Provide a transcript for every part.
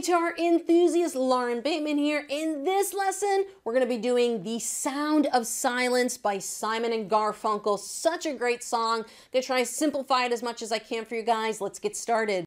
guitar enthusiast Lauren Bateman here. In this lesson, we're going to be doing The Sound of Silence by Simon and Garfunkel. Such a great song. Going to try to simplify it as much as I can for you guys. Let's get started.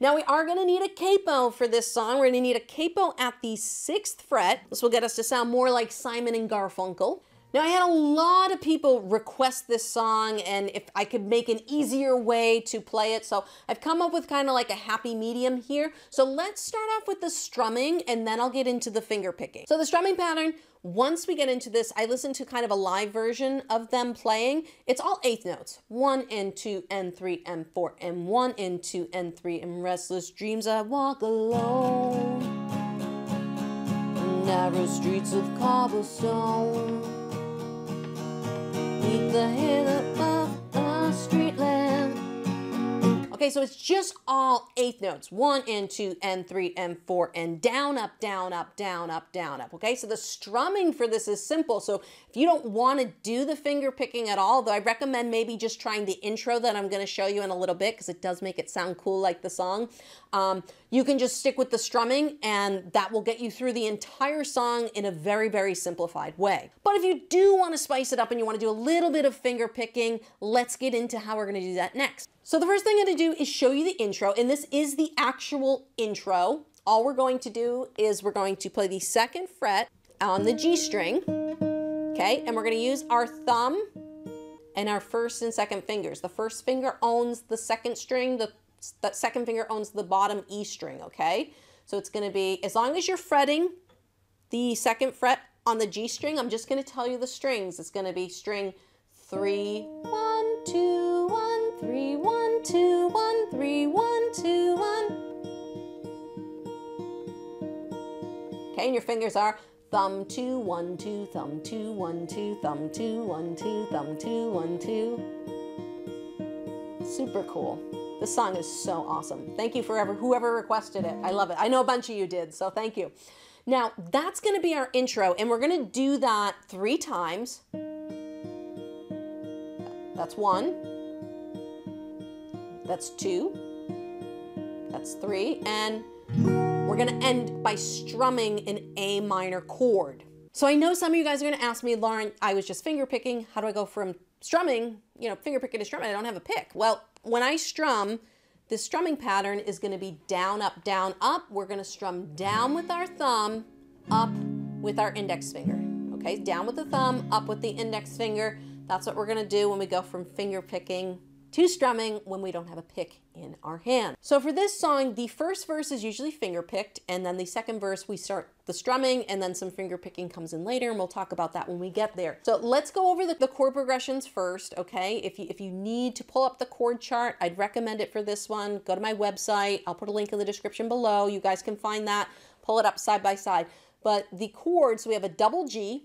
Now we are going to need a capo for this song. We're to need a capo at the sixth fret. This will get us to sound more like Simon and Garfunkel. Now I had a lot of people request this song and if I could make an easier way to play it. So I've come up with kind of like a happy medium here. So let's start off with the strumming and then I'll get into the finger picking. So the strumming pattern, once we get into this, I listened to kind of a live version of them playing. It's all eighth notes. One and two and three and four and one and two and three and restless dreams I walk alone. Narrow streets of cobblestone the hill above a street lamp. Okay, so it's just all eighth notes. One and two and three and four and down, up, down, up, down, up, down, up. Okay, so the strumming for this is simple. So if you don't want to do the finger picking at all, though I recommend maybe just trying the intro that I'm going to show you in a little bit because it does make it sound cool like the song. Um, you can just stick with the strumming and that will get you through the entire song in a very, very simplified way. But if you do want to spice it up and you want to do a little bit of finger picking, let's get into how we're going to do that next. So the first thing I'm going to do is show you the intro, and this is the actual intro. All we're going to do is we're going to play the second fret on the G string, okay? And we're going to use our thumb and our first and second fingers. The first finger owns the second string, the, the second finger owns the bottom E string, okay? So it's going to be, as long as you're fretting the second fret on the G string, I'm just going to tell you the strings. It's going to be string three, one, two, one, three, one, two, one, three, one, two, one. Okay, and your fingers are thumb two, one, two, thumb two, one, two, thumb two, one, two, thumb two, one, two. Super cool. This song is so awesome. Thank you forever, whoever requested it. I love it. I know a bunch of you did, so thank you. Now, that's going to be our intro, and we're going to do that three times. That's one. That's two. That's three. And we're to end by strumming an A minor chord. So I know some of you guys are to ask me, Lauren, I was just finger picking. How do I go from strumming, you know, finger picking to strumming? I don't have a pick. Well, when I strum, this strumming pattern is to be down, up, down, up. We're to strum down with our thumb, up with our index finger. Okay, down with the thumb, up with the index finger. That's what we're gonna do when we go from finger picking to strumming when we don't have a pick in our hand. So for this song, the first verse is usually finger picked, and then the second verse we start the strumming, and then some finger picking comes in later, and we'll talk about that when we get there. So let's go over the, the chord progressions first, okay? If you, if you need to pull up the chord chart, I'd recommend it for this one. Go to my website. I'll put a link in the description below. You guys can find that. Pull it up side by side. But the chords, we have a double G,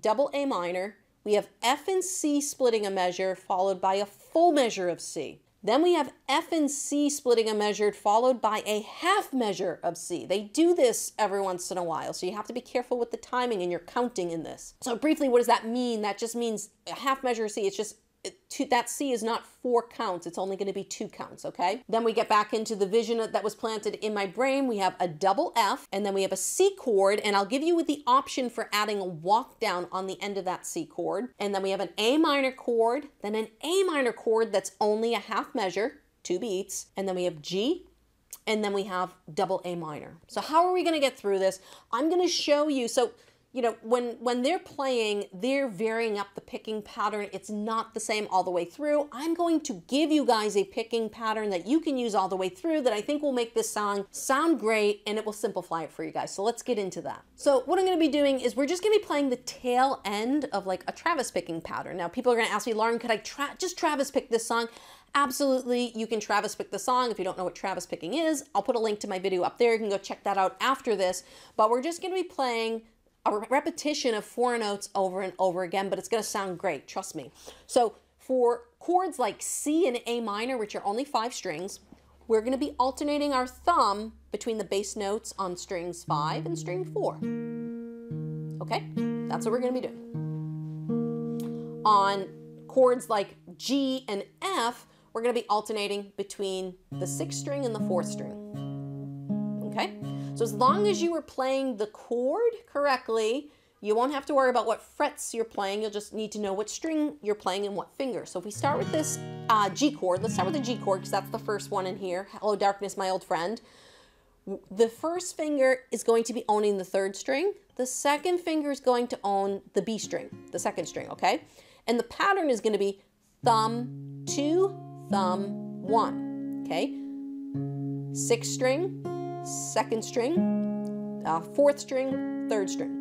double A minor, we have F and C splitting a measure followed by a full measure of C. Then we have F and C splitting a measure followed by a half measure of C. They do this every once in a while, so you have to be careful with the timing and your counting in this. So briefly, what does that mean? That just means a half measure of C. It's just that C is not four counts. It's only going to be two counts, okay? Then we get back into the vision that was planted in my brain. We have a double F, and then we have a C chord, and I'll give you with the option for adding a walk down on the end of that C chord. And then we have an A minor chord, then an A minor chord that's only a half measure, two beats, and then we have G, and then we have double A minor. So how are we going to get through this? I'm going to show you. So you know, when, when they're playing, they're varying up the picking pattern. It's not the same all the way through. I'm going to give you guys a picking pattern that you can use all the way through that I think will make this song sound great and it will simplify it for you guys. So let's get into that. So what I'm gonna be doing is we're just gonna be playing the tail end of like a Travis picking pattern. Now people are gonna ask me, Lauren, could I tra just Travis pick this song? Absolutely, you can Travis pick the song. If you don't know what Travis picking is, I'll put a link to my video up there. You can go check that out after this. But we're just gonna be playing a repetition of four notes over and over again, but it's going to sound great, trust me. So for chords like C and A minor, which are only five strings, we're going to be alternating our thumb between the bass notes on strings five and string four. Okay, that's what we're going to be doing. On chords like G and F, we're going to be alternating between the sixth string and the fourth string. So as long as you are playing the chord correctly, you won't have to worry about what frets you're playing. You'll just need to know what string you're playing and what finger. So if we start with this uh, G chord, let's start with the G chord because that's the first one in here. Hello, darkness, my old friend. The first finger is going to be owning the third string. The second finger is going to own the B string, the second string, okay? And the pattern is going to be thumb, two, thumb, one, okay? Sixth string, second string, uh, fourth string, third string.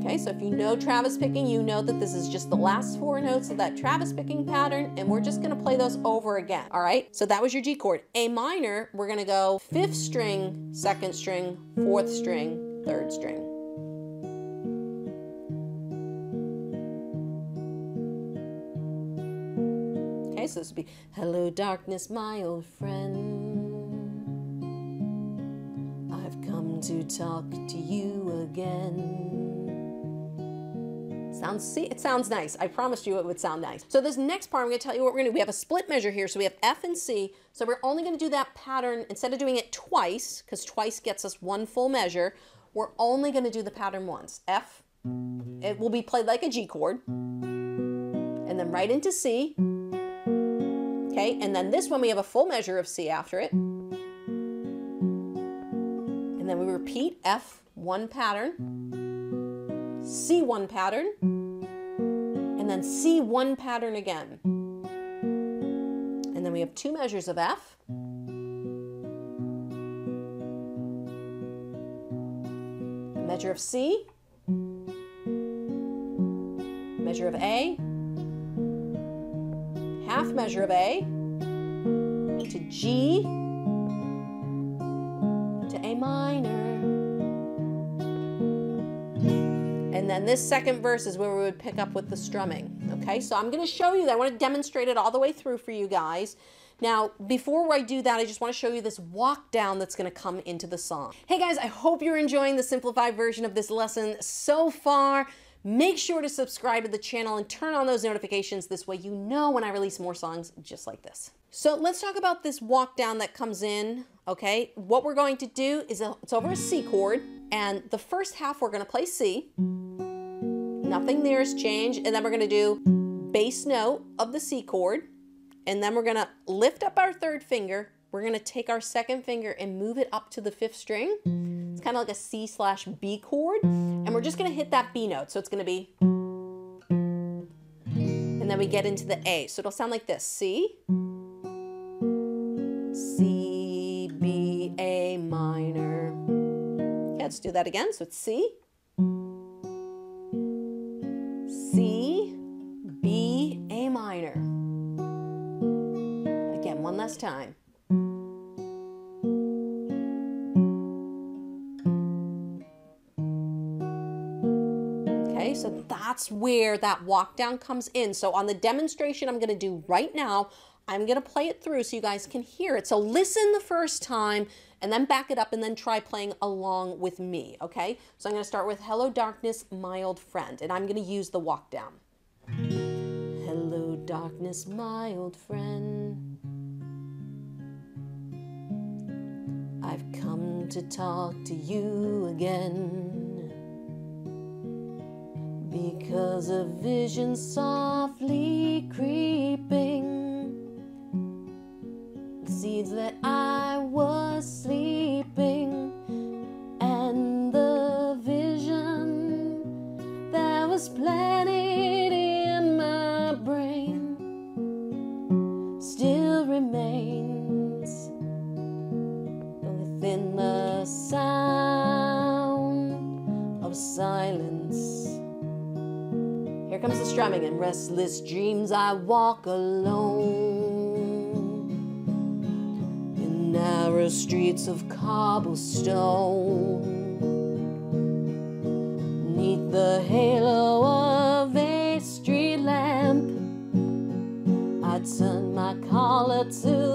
Okay, so if you know Travis picking, you know that this is just the last four notes of that Travis picking pattern, and we're just gonna play those over again, all right? So that was your G chord. A minor, we're gonna go fifth string, second string, fourth string, third string. So this be, hello darkness, my old friend. I've come to talk to you again. Sounds, see, it sounds nice. I promised you it would sound nice. So this next part, I'm gonna tell you what we're gonna do. We have a split measure here, so we have F and C. So we're only gonna do that pattern, instead of doing it twice, because twice gets us one full measure, we're only gonna do the pattern once. F, it will be played like a G chord, and then right into C, okay? And then this one, we have a full measure of C after it. And then we repeat F, one pattern, C1 pattern, and then C1 pattern again. And then we have two measures of F. A measure of C, measure of A, half measure of A, to G, to A minor, And then this second verse is where we would pick up with the strumming. Okay, so I'm going to show you that. I want to demonstrate it all the way through for you guys. Now, before I do that, I just want to show you this walk down that's going to come into the song. Hey guys, I hope you're enjoying the simplified version of this lesson so far. Make sure to subscribe to the channel and turn on those notifications. This way you know when I release more songs just like this. So let's talk about this walk down that comes in, okay? What we're going to do is a, it's over a C chord, and the first half we're going to play C. Nothing there is changed. And then we're going to do bass note of the C chord. And then we're going to lift up our third finger. We're going to take our second finger and move it up to the fifth string. It's kind of like a C slash B chord. And we're just to hit that B note. So it's to be. And then we get into the A. So it'll sound like this C, C, B, A minor. Let's do that again. So it's C, C, B, A minor. Again, one last time. That's where that walk down comes in. So on the demonstration I'm gonna do right now, I'm gonna play it through so you guys can hear it. So listen the first time and then back it up and then try playing along with me, okay? So I'm gonna start with Hello Darkness, my old friend, and I'm gonna use the walk down. Hello darkness, my old friend. I've come to talk to you again because a vision softly creeping. Seeds that I was sleeping, and the vision that was planted in my brain still remains within the sound comes the strumming and restless dreams. I walk alone in narrow streets of cobblestone. Neath the halo of a street lamp, I turn my collar to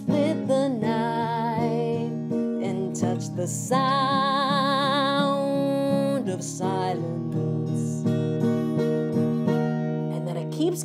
split the night and touch the side.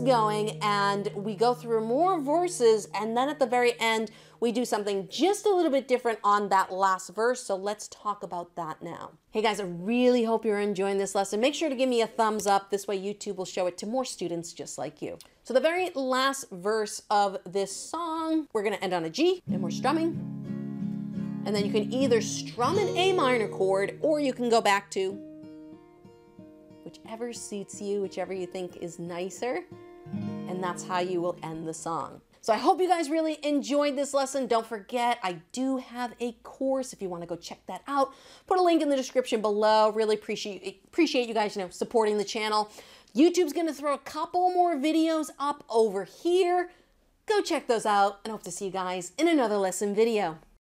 Going, and we go through more verses, and then at the very end, we do something just a little bit different on that last verse. So let's talk about that now. Hey guys, I really hope you're enjoying this lesson. Make sure to give me a thumbs up. This way, YouTube will show it to more students just like you. So, the very last verse of this song, we're to end on a G, and we're strumming. And then you can either strum an A minor chord or you can go back to whichever suits you, whichever you think is nicer. That's how you will end the song. So I hope you guys really enjoyed this lesson. Don't forget, I do have a course if you want to go check that out. Put a link in the description below. Really appreciate appreciate you guys, you know, supporting the channel. YouTube's going to throw a couple more videos up over here. Go check those out and hope to see you guys in another lesson video.